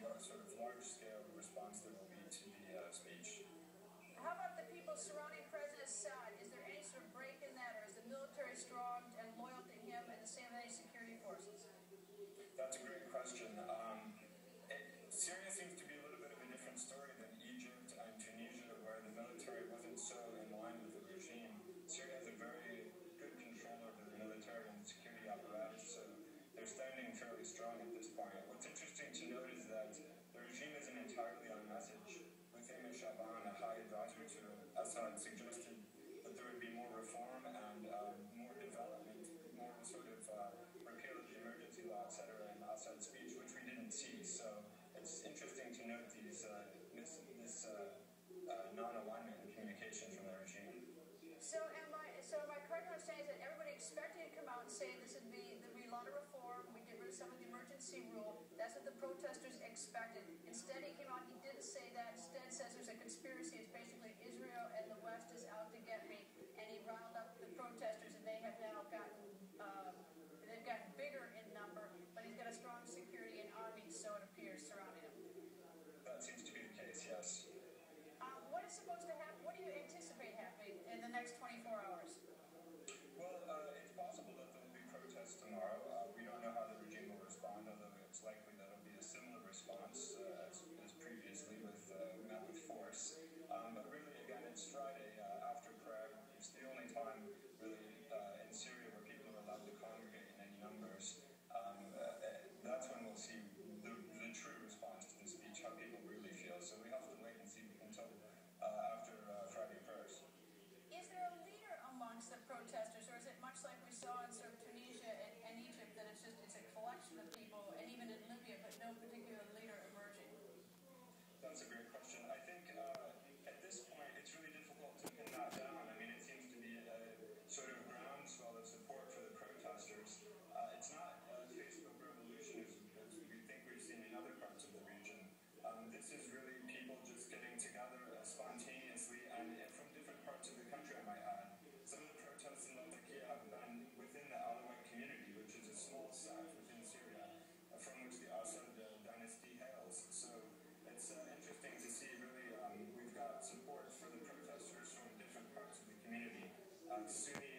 Uh, sort of large-scale response there will be to the uh, speech. How about the people surrounding President Assad? Is there any sort of break in that, or is the military strong and loyal to him and the Saudi security forces? That's a great I'd suggested that there would be more reform and uh, more development, more sort of uh, repeal of the emergency law, etc., in Assad's speech, which we didn't see. So it's interesting to note these uh, this, this uh, uh, non-alignment in communication from the regime. So am I? So am I correct in saying that everybody expected to come out and say this would be the real lot of reform? We get rid of some of the emergency rule. That's what the protesters expected. Instead, he came out Sunni